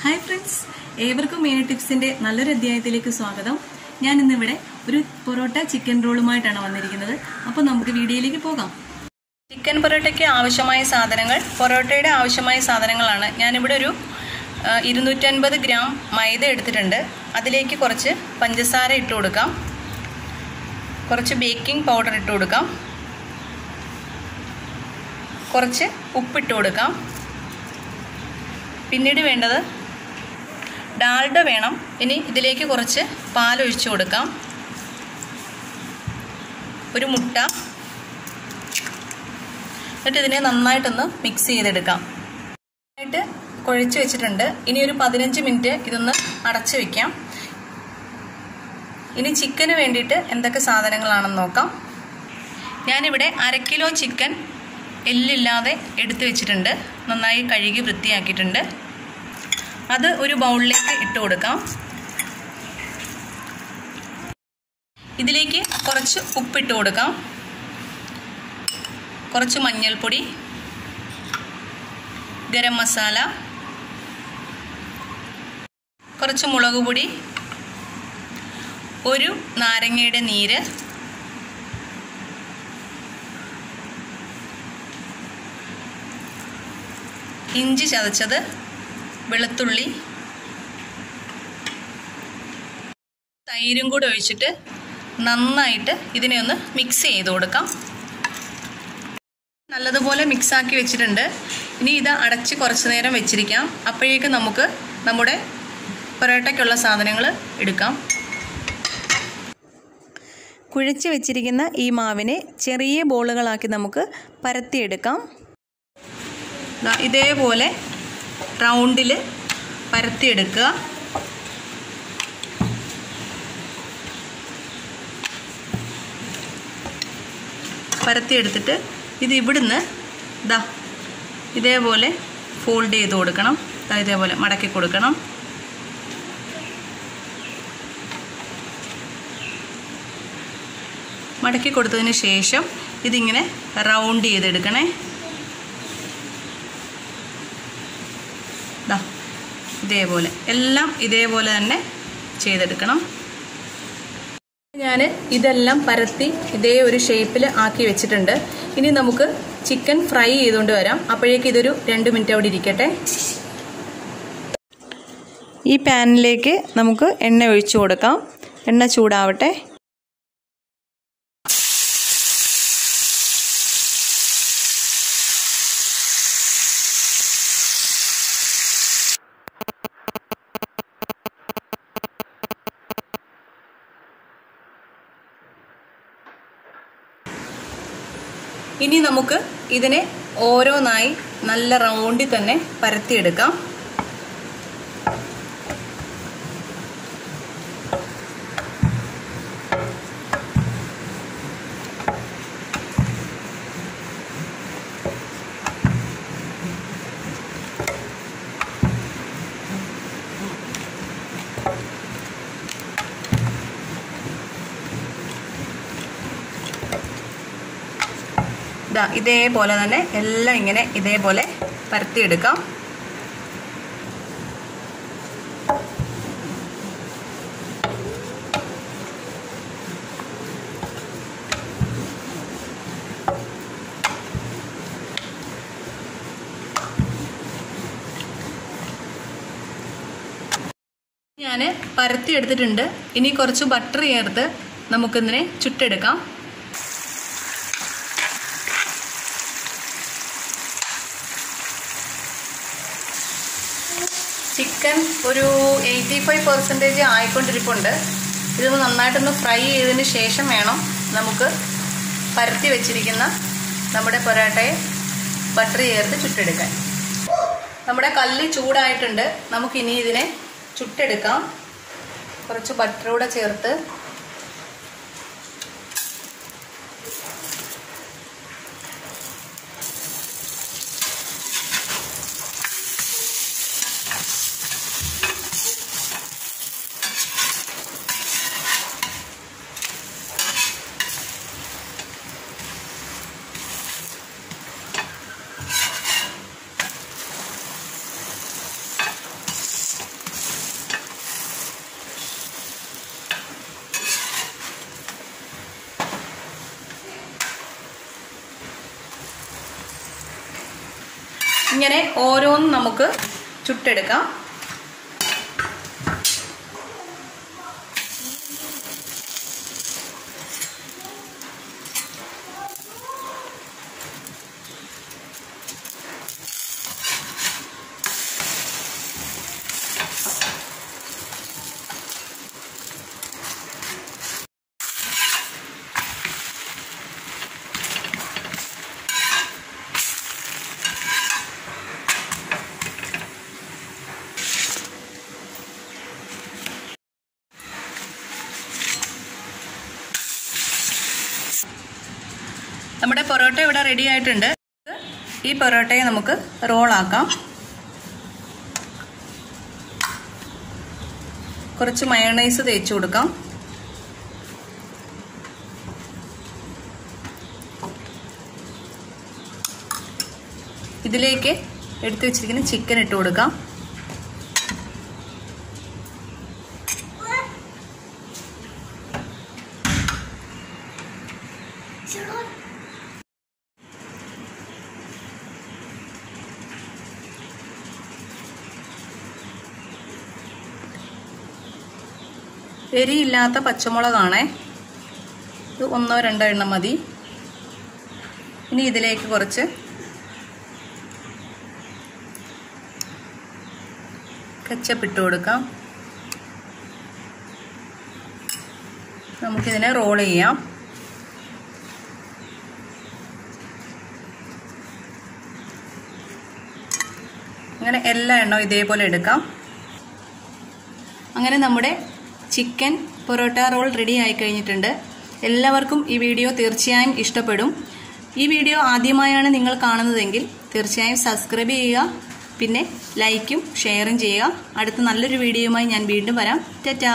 Hi friends ഏവർക്കും main ടിപ്സിന്റെ നല്ലൊരു അധ്യായത്തിലേക്ക് സ്വാഗതം. ഞാൻ ഇന്നിവിടെ ഒരു പൊറോട്ട ചിക്കൻ റോളുമായിട്ടാണ് വന്നിരിക്കുന്നത്. അപ്പോൾ നമുക്ക് വീഡിയോയിലേക്ക് പോകാം. ചിക്കൻ പൊറോട്ടയ്ക്ക് ആവശ്യമായ സാധനങ്ങൾ പൊറോട്ടയുടെ ആവശ്യമായ സാധനങ്ങളാണ്. ഞാനിവിടെ ഒരു ഇരുന്നൂറ്റൻപത് ഗ്രാം മൈദ എടുത്തിട്ടുണ്ട്. അതിലേക്ക് കുറച്ച് പഞ്ചസാര ഇട്ട് കൊടുക്കാം. കുറച്ച് ബേക്കിംഗ് പൗഡർ ഇട്ട് കൊടുക്കാം. കുറച്ച് ഉപ്പിട്ട് കൊടുക്കാം. പിന്നീട് വേണ്ടത് ഡാൽഡ വേണം. ഇനി ഇതിലേക്ക് കുറച്ച് പാലൊഴിച്ച് കൊടുക്കാം. ഒരു മുട്ട. എന്നിട്ട് ഇതിനെ നന്നായിട്ടൊന്ന് മിക്സ് ചെയ്തെടുക്കാം. നന്നായിട്ട് കുഴച്ച് വെച്ചിട്ടുണ്ട്. ഇനി ഒരു പതിനഞ്ച് മിനിറ്റ് ഇതൊന്ന് അടച്ചു വെക്കാം. ഇനി ചിക്കന് വേണ്ടിയിട്ട് എന്തൊക്കെ സാധനങ്ങളാണെന്ന് നോക്കാം. ഞാനിവിടെ അര കിലോ ചിക്കൻ എല്ലില്ലാതെ എടുത്തു വെച്ചിട്ടുണ്ട്. നന്നായി കഴുകി വൃത്തിയാക്കിയിട്ടുണ്ട്. അത് ഒരു ബൗളിലേക്ക് ഇട്ട് കൊടുക്കാം. ഇതിലേക്ക് കുറച്ച് ഉപ്പിട്ട് കൊടുക്കാം. കുറച്ച് മഞ്ഞൾപ്പൊടി ഗരം മസാല കുറച്ച് മുളക് പൊടി ഒരു നാരങ്ങയുടെ നീര് ഇഞ്ചി ചതച്ചത് വെളുത്തുള്ളി തൈരും കൂടെ ഒഴിച്ചിട്ട് നന്നായിട്ട് ഇതിനെ ഒന്ന് മിക്സ് ചെയ്ത് കൊടുക്കാം. നല്ലതുപോലെ മിക്സാക്കി വെച്ചിട്ടുണ്ട്. ഇനി ഇത് അടച്ച് കുറച്ച് നേരം വെച്ചിരിക്കാം. അപ്പോഴേക്കും നമുക്ക് നമ്മുടെ പൊറോട്ടയ്ക്കുള്ള സാധനങ്ങൾ എടുക്കാം. കുഴച്ച് വെച്ചിരിക്കുന്ന ഈ മാവിനെ ചെറിയ ബോളുകളാക്കി നമുക്ക് പരത്തിയെടുക്കാം. ഇതേപോലെ റൗണ്ടിൽ പരത്തിയെടുക്കുക. പരത്തിയെടുത്തിട്ട് ഇത് ഇവിടുന്ന് ദാ ഇതേപോലെ ഫോൾഡ് ചെയ്ത് കൊടുക്കണം. ഇതേപോലെ മടക്കി കൊടുക്കണം. മടക്കി കൊടുത്തതിന് ശേഷം ഇതിങ്ങനെ റൗണ്ട് ചെയ്തെടുക്കണേ. ഇതേപോലെ. എല്ലാം ഇതേപോലെ തന്നെ ചെയ്തെടുക്കണം. ഞാൻ ഇതെല്ലാം പരത്തി ഇതേ ഒരു ഷേപ്പിൽ ആക്കി വെച്ചിട്ടുണ്ട്. ഇനി നമുക്ക് ചിക്കൻ ഫ്രൈ ചെയ്തുകൊണ്ട് വരാം. അപ്പോഴേക്ക് ഇതൊരു രണ്ട് മിനിറ്റ് അവിടെ ഇരിക്കട്ടെ. ഈ പാനിലേക്ക് നമുക്ക് എണ്ണ ഒഴിച്ചു കൊടുക്കാം. എണ്ണ ചൂടാവട്ടെ. ഇനി നമുക്ക് ഇതിനെ ഓരോന്നായി നല്ല റൗണ്ടിൽ തന്നെ പരത്തിയെടുക്കാം. ഇതാ ഇതേപോലെ തന്നെ എല്ലാം ഇങ്ങനെ ഇതേപോലെ പരത്തിയെടുക്കാം. ഞാൻ പരത്തി എടുത്തിട്ടുണ്ട് ഇനി കുറച്ച് ബട്ടർ ചേർത്ത് നമുക്കിതിനെ ചുട്ടെടുക്കാം. ചിക്കൻ ഒരു എയ്റ്റി ഫൈവ് പെർസെന്റേജ് ആയിക്കൊണ്ടിരിപ്പുണ്ട്. ഇത് നന്നായിട്ടൊന്ന് ഫ്രൈ ചെയ്തതിന് ശേഷം വേണം നമുക്ക് പരത്തി വെച്ചിരിക്കുന്ന നമ്മുടെ പൊറാട്ടയെ ബട്ടർ ചേർത്ത് ചുട്ടെടുക്കാൻ. നമ്മുടെ കല്ല് ചൂടായിട്ടുണ്ട്. നമുക്കിനി ഇതിനെ ചുട്ടെടുക്കാം. കുറച്ച് ബട്ടർ ചേർത്ത് ഇങ്ങനെ ഓരോന്നും നമുക്ക് ചുട്ടെടുക്കാം. നമ്മുടെ പൊറോട്ട ഇവിടെ റെഡി ആയിട്ടുണ്ട്. ഈ പൊറോട്ടയെ നമുക്ക് റോളാക്കാം കുറച്ച് മയോണൈസ് തേച്ചു കൊടുക്കാം. ഇതിലേക്ക് എടുത്തു വെച്ചിരിക്കുന്ന ചിക്കൻ ഇട്ട് കൊടുക്കാം. എരിയില്ലാത്ത പച്ചമുളകാണേ. ഇത് ഒന്നോ രണ്ടോ എണ്ണം മതി. ഇനി ഇതിലേക്ക് കുറച്ച് കച്ചപ്പ് ഇട്ട് കൊടുക്കാം. നമുക്കിതിനെ റോൾ ചെയ്യാം. അങ്ങനെ എല്ലാ എണ്ണവും ഇതേപോലെ എടുക്കാം. അങ്ങനെ നമ്മുടെ ചിക്കൻ പൊറോട്ട റോൾ റെഡി ആയി കഴിഞ്ഞിട്ടുണ്ട്. എല്ലാവർക്കും ഈ വീഡിയോ തീർച്ചയായും ഇഷ്ടപ്പെടും. ഈ വീഡിയോ ആദ്യമായാണ് നിങ്ങൾ കാണുന്നതെങ്കിൽ തീർച്ചയായും സബ്സ്ക്രൈബ് ചെയ്യുക പിന്നെ ലൈക്കും ഷെയറും ചെയ്യുക. അടുത്ത നല്ലൊരു വീഡിയോയുമായി ഞാൻ വീണ്ടും വരാം. ടാറ്റാ!